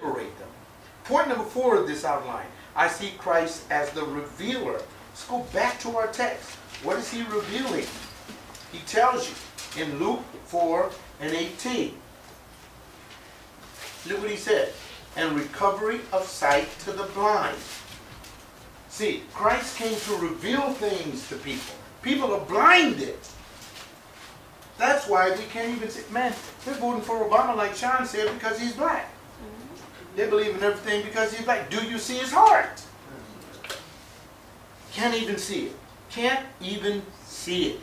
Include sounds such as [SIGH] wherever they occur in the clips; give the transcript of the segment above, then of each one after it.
liberate them. Point number four of this outline. I see Christ as the revealer. Let's go back to our text. What is he revealing? He tells you in Luke 4 and 18. Look what he said. And recovery of sight to the blind. See, Christ came to reveal things to people. People are blinded. That's why we can't even say, man, they're voting for Obama, like Sean said, because he's black. They believe in everything because he's like, Do you see his heart? Can't even see it. Can't even see it.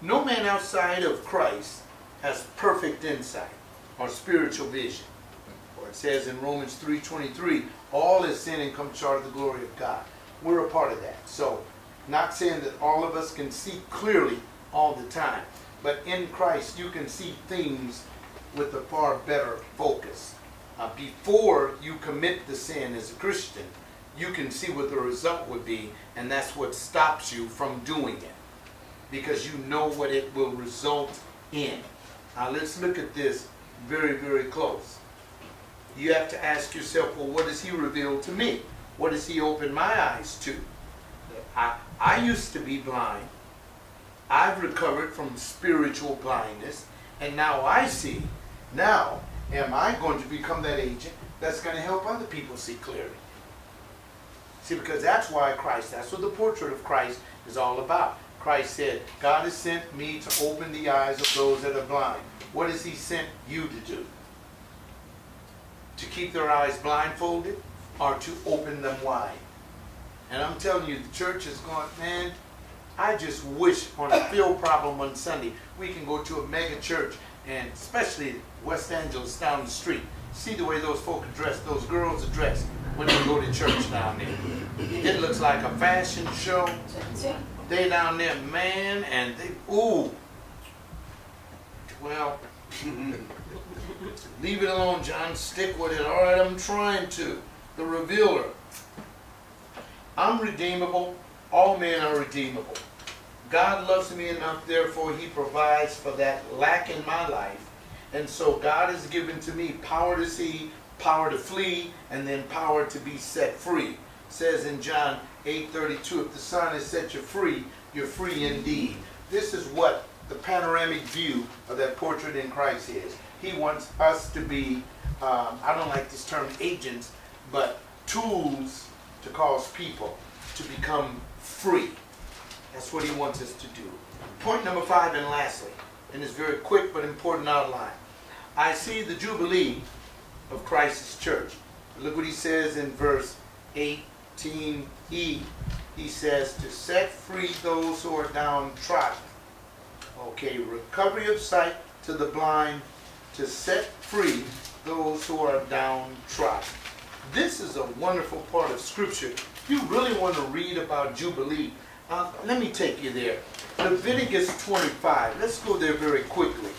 No man outside of Christ has perfect insight or spiritual vision. Or it says in Romans 3.23, all is sin and come short of the glory of God. We're a part of that. So, not saying that all of us can see clearly all the time. But in Christ, you can see things with a far better focus. Uh, before you commit the sin as a Christian, you can see what the result would be, and that's what stops you from doing it. Because you know what it will result in. Now let's look at this very, very close. You have to ask yourself, well, what does he reveal to me? What does he open my eyes to? I, I used to be blind. I've recovered from spiritual blindness, and now I see. Now, am I going to become that agent that's going to help other people see clearly? See, because that's why Christ, that's what the portrait of Christ is all about. Christ said, God has sent me to open the eyes of those that are blind. What has he sent you to do? To keep their eyes blindfolded or to open them wide? And I'm telling you, the church is going, man, I just wish on a field problem on Sunday, we can go to a mega church and especially West Angeles down the street. See the way those folk are dressed, those girls are dressed when they go to church down there. It looks like a fashion show. They down there, man, and they, ooh. Well, [LAUGHS] leave it alone, John. Stick with it. All right, I'm trying to. The revealer. I'm redeemable. All men are redeemable. God loves me enough, therefore he provides for that lack in my life. And so God has given to me power to see, power to flee, and then power to be set free. It says in John 8:32, if the Son has set you free, you're free indeed. This is what the panoramic view of that portrait in Christ is. He wants us to be, um, I don't like this term agents, but tools to cause people to become free. That's what he wants us to do. Point number five and lastly, and it's very quick but important outline. I see the Jubilee of Christ's church. Look what he says in verse 18e. He says, to set free those who are downtrodden. Okay, recovery of sight to the blind, to set free those who are downtrodden. This is a wonderful part of Scripture. You really want to read about Jubilee, uh, let me take you there. Leviticus 25. Let's go there very quickly.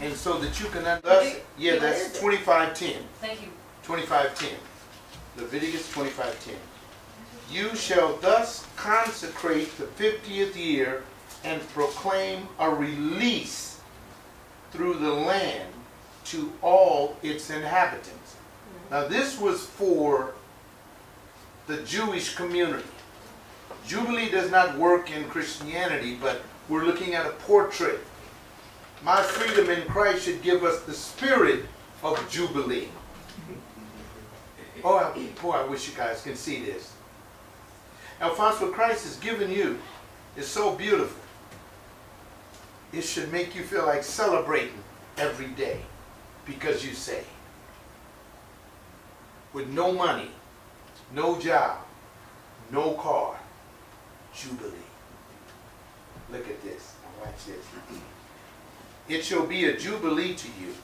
And so that you can understand. Yeah, that's 25.10. Thank you. 25.10. Leviticus 25.10. You shall thus consecrate the 50th year and proclaim a release through the land to all its inhabitants. Now this was for the Jewish community. Jubilee does not work in Christianity, but we're looking at a portrait. My freedom in Christ should give us the spirit of Jubilee. Oh, boy, I wish you guys can see this. Alphonse, what Christ has given you is so beautiful. It should make you feel like celebrating every day because you say, with no money, no job, no car, Jubilee. Look at this. Now watch this. It shall be a Jubilee to you,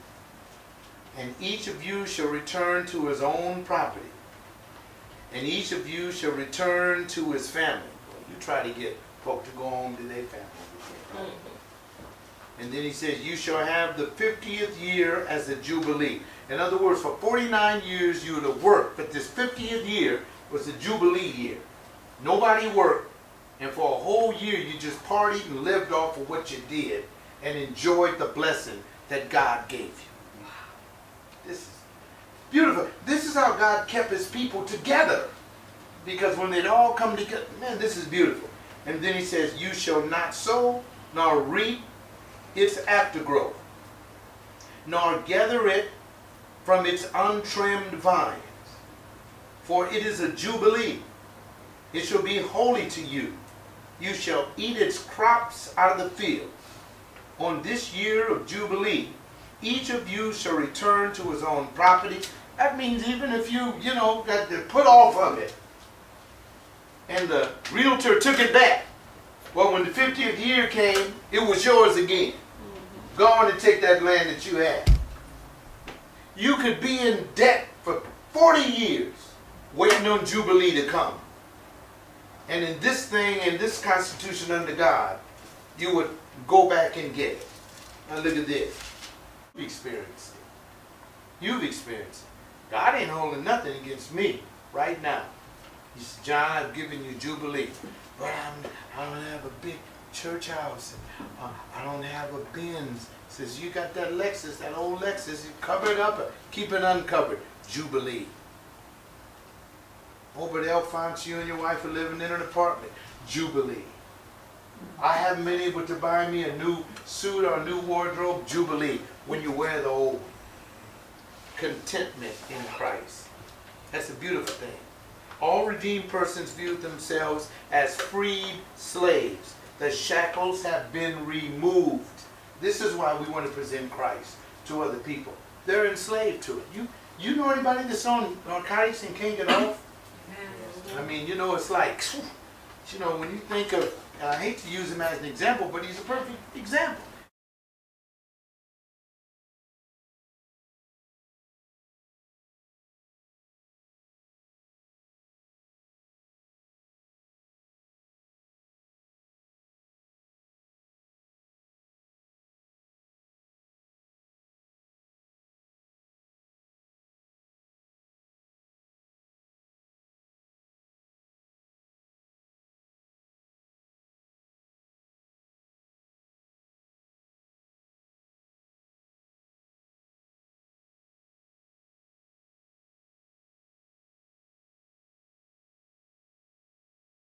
and each of you shall return to his own property, and each of you shall return to his family. You try to get folk to go home to their family. And then he says, you shall have the 50th year as a Jubilee. In other words, for 49 years you would have worked, but this 50th year was the Jubilee year. Nobody worked, and for a whole year you just partied and lived off of what you did and enjoyed the blessing that God gave you. This is, Beautiful. This is how God kept his people together. Because when they'd all come together, man, this is beautiful. And then he says, You shall not sow nor reap its aftergrowth, nor gather it from its untrimmed vines. For it is a jubilee. It shall be holy to you. You shall eat its crops out of the field. On this year of jubilee, each of you shall return to his own property. That means even if you, you know, got to put off of it, and the realtor took it back. Well, when the 50th year came, it was yours again. Mm-hmm. Go on and take that land that you had. You could be in debt for 40 years waiting on Jubilee to come. And in this thing, in this constitution under God, you would go back and get it. Now look at this. You've experienced it. You've experienced it. God ain't holding nothing against me right now. He said, John, I've given you Jubilee. But I'm, I don't have a big church house. And, uh, I don't have a Benz. Says, you got that Lexus, that old Lexus. You cover it up, keep it uncovered. Jubilee. At Alphonse, you and your wife are living in an apartment. Jubilee. I haven't been able to buy me a new suit or a new wardrobe. Jubilee. When you wear the old. Contentment in Christ. That's a beautiful thing. All redeemed persons view themselves as freed slaves. The shackles have been removed. This is why we want to present Christ to other people. They're enslaved to it. You you know anybody that's on narcotics and can't get off? I mean, you know, it's like, you know, when you think of, I hate to use him as an example, but he's a perfect example.